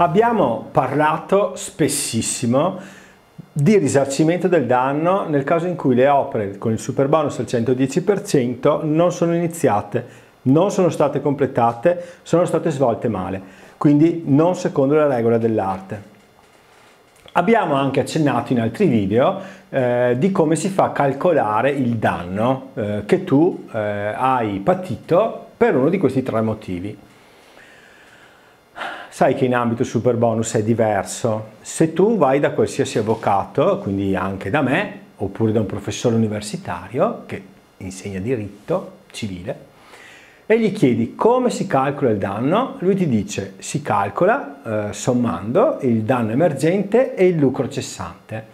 Abbiamo parlato spessissimo di risarcimento del danno nel caso in cui le opere con il super bonus al 110% non sono iniziate, non sono state completate, sono state svolte male, quindi non secondo la regola dell'arte. Abbiamo anche accennato in altri video eh, di come si fa a calcolare il danno eh, che tu eh, hai patito per uno di questi tre motivi. Sai che in ambito super bonus è diverso. Se tu vai da qualsiasi avvocato, quindi anche da me, oppure da un professore universitario che insegna diritto civile, e gli chiedi come si calcola il danno, lui ti dice si calcola eh, sommando il danno emergente e il lucro cessante.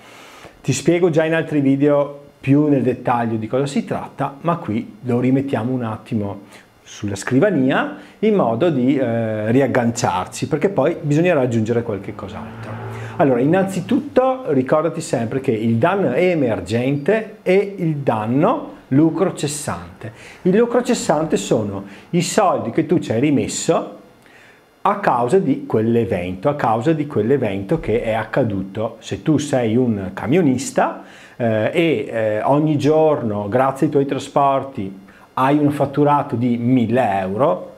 Ti spiego già in altri video più nel dettaglio di cosa si tratta, ma qui lo rimettiamo un attimo sulla scrivania in modo di eh, riagganciarci perché poi bisognerà aggiungere qualche cos'altro. Allora, innanzitutto ricordati sempre che il danno emergente e il danno lucro cessante. Il lucro cessante sono i soldi che tu ci hai rimesso a causa di quell'evento, a causa di quell'evento che è accaduto. Se tu sei un camionista eh, e eh, ogni giorno, grazie ai tuoi trasporti, hai un fatturato di 1000 euro,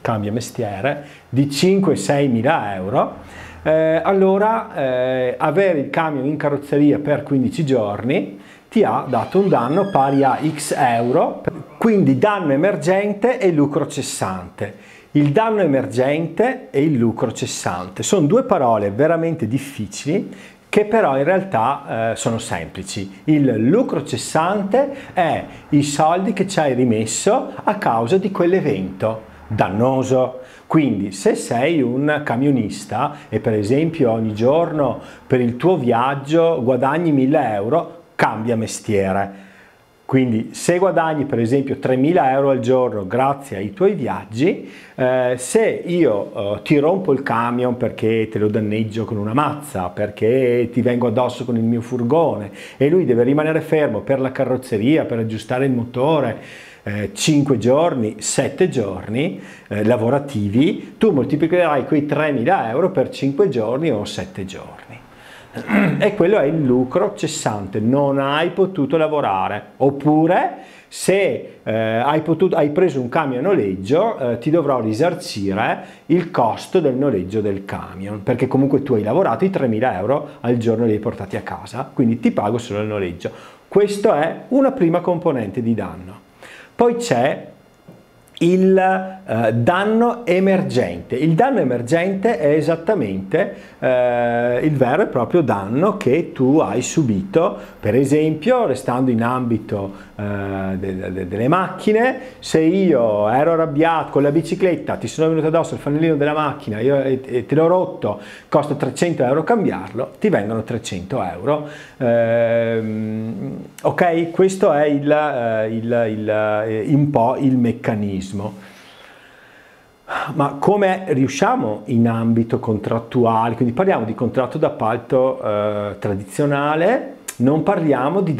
cambia mestiere, di 5-6 mila euro, eh, allora eh, avere il camion in carrozzeria per 15 giorni ti ha dato un danno pari a x euro, quindi danno emergente e lucro cessante. Il danno emergente e il lucro cessante sono due parole veramente difficili che però in realtà eh, sono semplici. Il lucro cessante è i soldi che ci hai rimesso a causa di quell'evento dannoso. Quindi se sei un camionista e per esempio ogni giorno per il tuo viaggio guadagni 1000 euro, cambia mestiere quindi se guadagni per esempio 3.000 euro al giorno grazie ai tuoi viaggi, eh, se io eh, ti rompo il camion perché te lo danneggio con una mazza, perché ti vengo addosso con il mio furgone e lui deve rimanere fermo per la carrozzeria, per aggiustare il motore, eh, 5 giorni, 7 giorni eh, lavorativi, tu moltiplicherai quei 3.000 euro per 5 giorni o 7 giorni e quello è il lucro cessante, non hai potuto lavorare. Oppure se eh, hai, potuto, hai, preso un camion a noleggio eh, ti dovrò risarcire il costo del noleggio del camion, perché comunque tu hai lavorato i 3.000 euro al giorno li hai portati a casa, quindi ti pago solo il noleggio. Questa è una prima componente di danno. Poi c'è il eh, danno emergente. Il danno emergente è esattamente eh, il vero e proprio danno che tu hai subito, per esempio, restando in ambito eh, de de delle macchine, se io ero arrabbiato con la bicicletta, ti sono venuto addosso il fanalino della macchina io, e, te l'ho rotto, costa 300 euro cambiarlo, ti vengono 300 euro. Ehm, ok, questo è il, eh, il, il, eh, un po' il meccanismo. Ma come riusciamo in ambito contrattuale, quindi parliamo di contratto d'appalto eh, tradizionale, non parliamo di,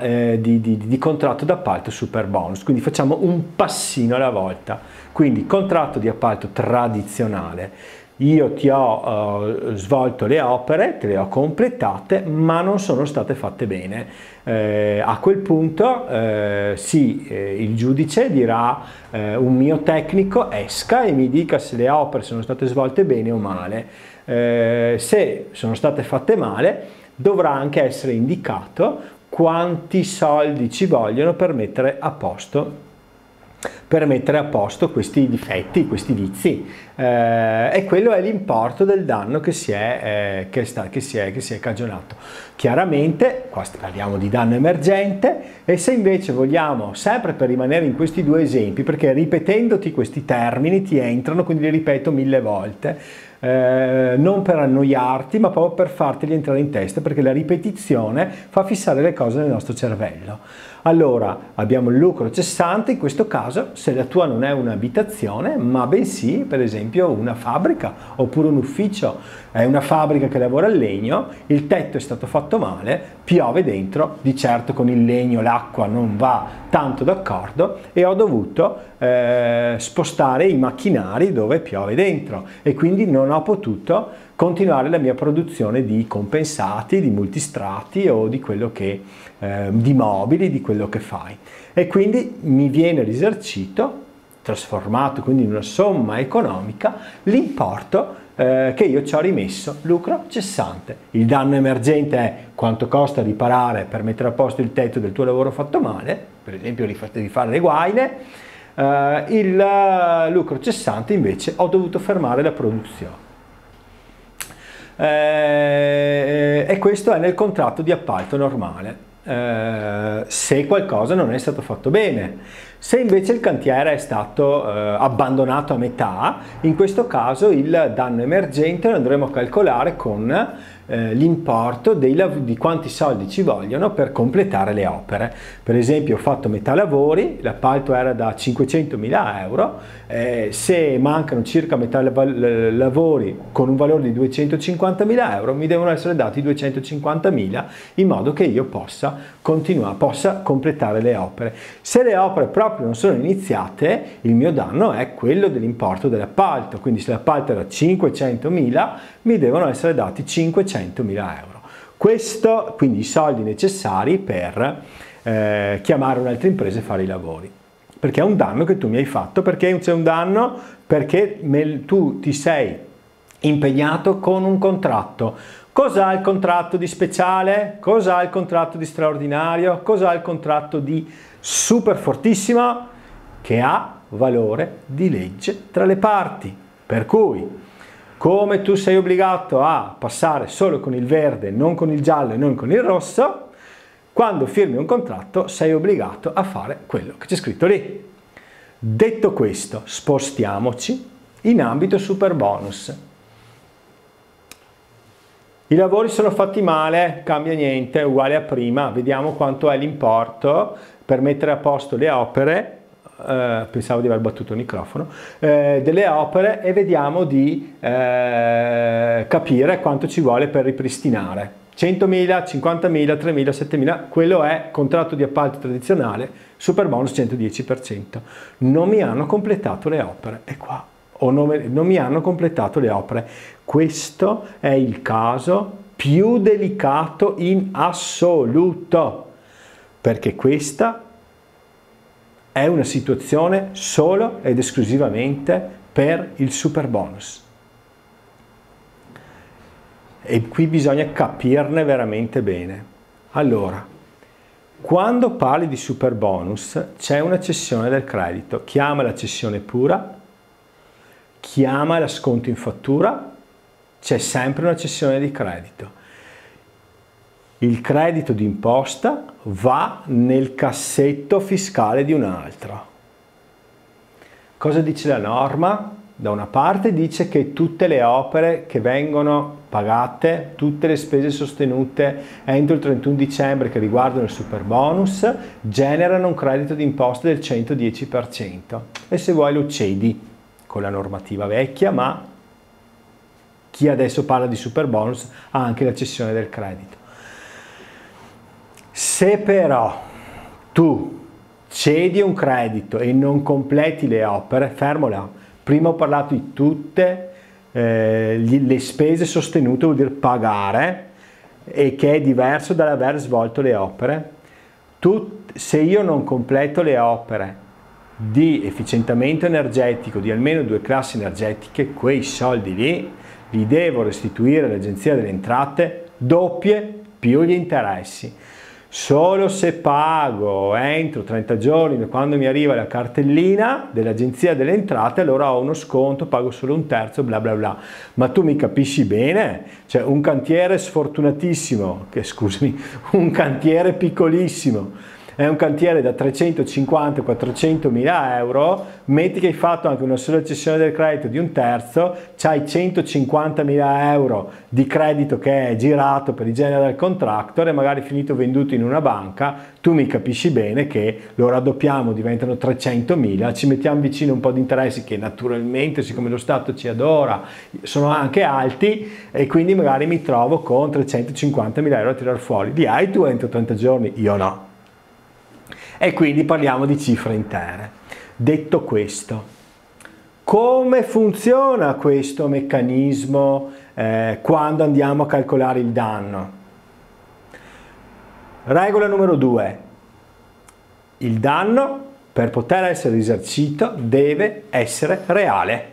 eh, di, di, di contratto d'appalto super bonus, quindi facciamo un passino alla volta. Quindi contratto di appalto tradizionale io ti ho uh, svolto le opere, te le ho completate, ma non sono state fatte bene. Eh, a quel punto eh, sì, eh, il giudice dirà eh, un mio tecnico esca e mi dica se le opere sono state svolte bene o male. Eh, se sono state fatte male, dovrà anche essere indicato quanti soldi ci vogliono per mettere a posto per mettere a posto questi difetti, questi vizi eh, e quello è l'importo del danno che si, è, eh, che, sta, che, si è, che si è cagionato. Chiaramente, qua parliamo di danno emergente e se invece vogliamo, sempre per rimanere in questi due esempi, perché ripetendoti questi termini ti entrano, quindi li ripeto mille volte, eh, non per annoiarti ma proprio per farteli entrare in testa perché la ripetizione fa fissare le cose nel nostro cervello. Allora abbiamo il lucro cessante, in questo caso se la tua non è un'abitazione, ma bensì per esempio una fabbrica oppure un ufficio, è una fabbrica che lavora al legno, il tetto è stato fatto male, piove dentro, di certo con il legno l'acqua non va tanto d'accordo e ho dovuto eh, spostare i macchinari dove piove dentro e quindi non ho potuto continuare la mia produzione di compensati, di multistrati o di quello che, eh, di mobili, di quello che fai. E quindi mi viene risarcito, trasformato quindi in una somma economica, l'importo eh, che io ci ho rimesso, lucro cessante. Il danno emergente è quanto costa riparare per mettere a posto il tetto del tuo lavoro fatto male, per esempio rifare le guaine, eh, il lucro cessante invece ho dovuto fermare la produzione eh, e questo è nel contratto di appalto normale. Eh, se qualcosa non è stato fatto bene. Se invece il cantiere è stato eh, abbandonato a metà, in questo caso il danno emergente lo andremo a calcolare con eh, l'importo di quanti soldi ci vogliono per completare le opere. Per esempio ho fatto metà lavori, l'appalto era da 500.000 euro, eh, se mancano circa metà lavori con un valore di 250.000 euro mi devono essere dati 250.000 in modo che io possa continuare, possa completare le opere. Se le opere proprio non sono iniziate, il mio danno è quello dell'importo dell'appalto, quindi se l'appalto era 500.000 mi devono essere dati 500.000 euro. Questo, quindi i soldi necessari per eh, chiamare un'altra impresa e fare i lavori. Perché è un danno che tu mi hai fatto, perché c'è un danno perché tu ti sei impegnato con un contratto. Cos'ha il contratto di speciale? Cos'ha il contratto di straordinario? Cos'ha il contratto di super fortissimo? Che ha valore di legge tra le parti. Per cui come tu sei obbligato a passare solo con il verde, non con il giallo e non con il rosso, quando firmi un contratto sei obbligato a fare quello che c'è scritto lì. Detto questo, spostiamoci in ambito super bonus. I lavori sono fatti male, cambia niente, è uguale a prima, vediamo quanto è l'importo per mettere a posto le opere eh, pensavo di aver battuto il microfono, eh, delle opere e vediamo di eh, capire quanto ci vuole per ripristinare. 100.000, 50.000, 3.000, 7.000, quello è contratto di appalto tradizionale, super bonus 110%. Non mi hanno completato le opere, e qua, o non, non mi hanno completato le opere. Questo è il caso più delicato in assoluto, perché questa è una situazione solo ed esclusivamente per il super bonus. E qui bisogna capirne veramente bene. Allora, quando parli di super bonus c'è una cessione del credito, chiama la cessione pura, chiama la sconto in fattura, c'è sempre una cessione di credito il credito d'imposta va nel cassetto fiscale di un altro. Cosa dice la norma? Da una parte dice che tutte le opere che vengono pagate, tutte le spese sostenute entro il 31 dicembre che riguardano il super bonus, generano un credito d'imposta del 110% e se vuoi lo cedi con la normativa vecchia, ma chi adesso parla di super bonus ha anche la cessione del credito. Se però tu cedi un credito e non completi le opere, fermo là. Prima ho parlato di tutte eh, le spese sostenute, vuol dire pagare, e che è diverso dall'aver svolto le opere. Tu, se io non completo le opere di efficientamento energetico di almeno due classi energetiche, quei soldi lì li devo restituire all'Agenzia delle Entrate doppie più gli interessi. Solo se pago entro 30 giorni quando mi arriva la cartellina dell'agenzia delle entrate, allora ho uno sconto, pago solo un terzo, bla bla bla. Ma tu mi capisci bene? Cioè un cantiere sfortunatissimo, che scusami, un cantiere piccolissimo, è un cantiere da 350-400 mila euro, metti che hai fatto anche una sola cessione del credito di un terzo, c'hai 150 mila euro di credito che è girato per i general contractor e magari finito venduto in una banca, tu mi capisci bene che lo raddoppiamo, diventano 300 mila, ci mettiamo vicino un po' di interessi che naturalmente, siccome lo Stato ci adora, sono anche alti e quindi magari mi trovo con 350 mila euro a tirar fuori. Li hai tu entro 30 giorni? Io no e quindi parliamo di cifre intere. Detto questo, come funziona questo meccanismo eh, quando andiamo a calcolare il danno? Regola numero due. Il danno per poter essere risarcito deve essere reale,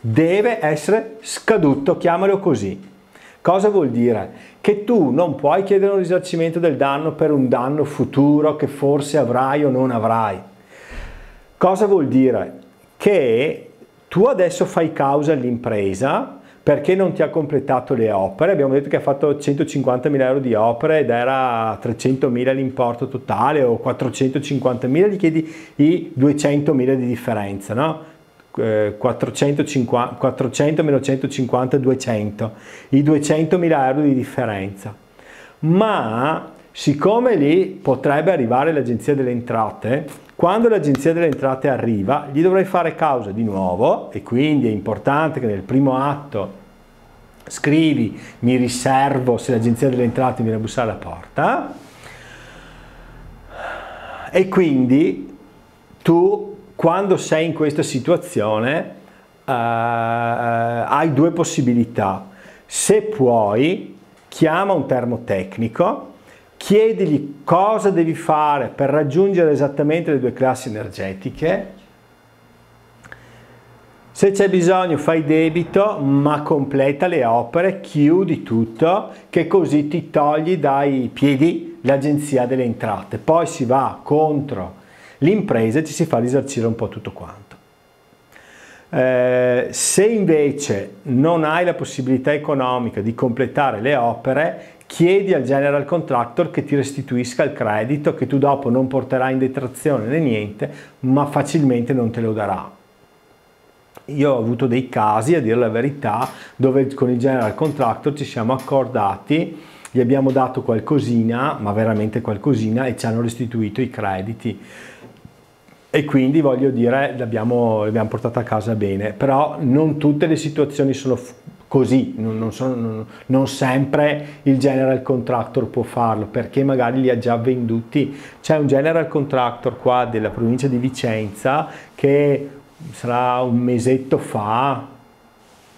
deve essere scaduto, chiamalo così. Cosa vuol dire? Che tu non puoi chiedere un risarcimento del danno per un danno futuro che forse avrai o non avrai. Cosa vuol dire? Che tu adesso fai causa all'impresa perché non ti ha completato le opere, abbiamo detto che ha fatto 150.000 euro di opere ed era 300.000 l'importo totale o 450.000, gli chiedi i 200.000 di differenza, no? 450, 400 meno 150, 200, i 200 mila euro di differenza. Ma siccome lì potrebbe arrivare l'agenzia delle entrate, quando l'agenzia delle entrate arriva gli dovrai fare causa di nuovo e quindi è importante che nel primo atto scrivi mi riservo se l'agenzia delle entrate viene a bussare alla porta e quindi tu quando sei in questa situazione uh, hai due possibilità. Se puoi, chiama un termotecnico, chiedigli cosa devi fare per raggiungere esattamente le due classi energetiche. Se c'è bisogno fai debito, ma completa le opere, chiudi tutto, che così ti togli dai piedi l'agenzia delle entrate. Poi si va contro l'impresa ci si fa risarcire un po' tutto quanto. Eh, se invece non hai la possibilità economica di completare le opere, chiedi al general contractor che ti restituisca il credito che tu dopo non porterai in detrazione né niente, ma facilmente non te lo darà. Io ho avuto dei casi, a dire la verità, dove con il general contractor ci siamo accordati, gli abbiamo dato qualcosina, ma veramente qualcosina, e ci hanno restituito i crediti. E quindi voglio dire l'abbiamo, l'abbiamo portata a casa bene, però non tutte le situazioni sono così, non, non, sono, non, non, sempre il general contractor può farlo perché magari li ha già venduti. C'è un general contractor qua della provincia di Vicenza che sarà un mesetto fa,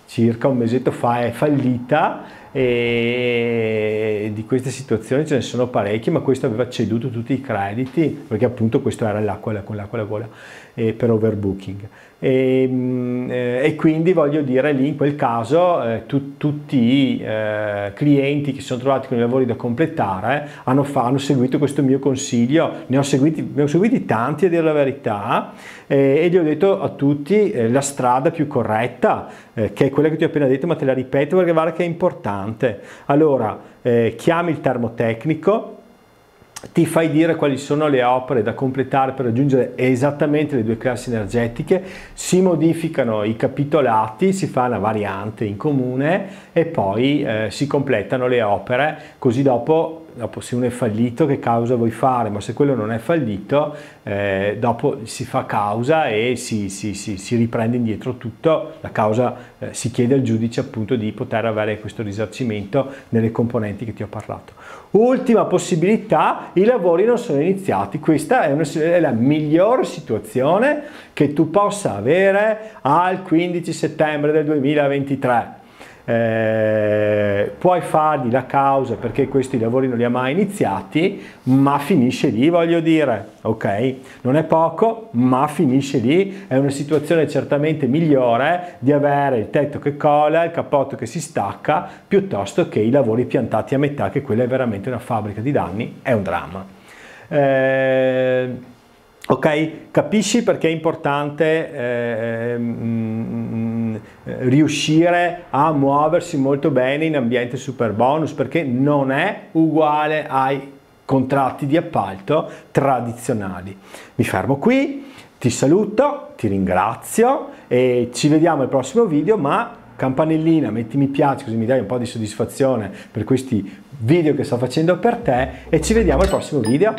circa un mesetto fa, è fallita e di queste situazioni ce ne sono parecchie ma questo aveva ceduto tutti i crediti perché appunto questo era l'acqua con l'acqua alla gola eh, per overbooking e, mm, eh, e, quindi voglio dire lì in quel caso eh, tu, tutti i eh, clienti che si sono trovati con i lavori da completare hanno, fa, hanno seguito questo mio consiglio. Ne ho seguiti, ne ho seguiti tanti a dire la verità eh, e gli ho detto a tutti eh, la strada più corretta che è quella che ti ho appena detto ma te la ripeto perché guarda che è importante. Allora chiami il termotecnico ti fai dire quali sono le opere da completare per raggiungere esattamente le due classi energetiche, si modificano i capitolati, si fa una variante in comune e poi eh, si completano le opere, così dopo dopo se uno è fallito che causa vuoi fare, ma se quello non è fallito, eh, dopo si fa causa e si, si, si, si riprende indietro tutto, la causa eh, si chiede al giudice appunto di poter avere questo risarcimento nelle componenti che ti ho parlato. Ultima possibilità, i lavori non sono iniziati, questa è, una, è la miglior situazione che tu possa avere al 15 settembre del 2023 eh, puoi fargli la causa perché questi lavori non li ha mai iniziati, ma finisce lì, voglio dire, ok? Non è poco, ma finisce lì, è una situazione certamente migliore di avere il tetto che cola, il cappotto che si stacca, piuttosto che i lavori piantati a metà, che quella è veramente una fabbrica di danni, è un dramma. Eh, Ok? Capisci perché è importante eh, mm, riuscire a muoversi molto bene in ambiente super bonus perché non è uguale ai contratti di appalto tradizionali. Mi fermo qui, ti saluto, ti ringrazio e ci vediamo al prossimo video, ma campanellina, metti mi piace così mi dai un po' di soddisfazione per questi video che sto facendo per te e ci vediamo al prossimo video.